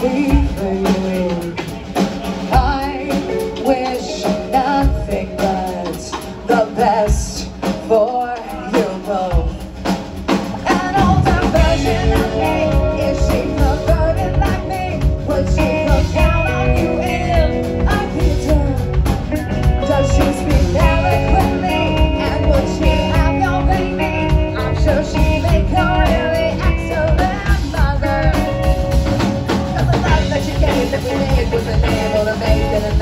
We that we was a man on a and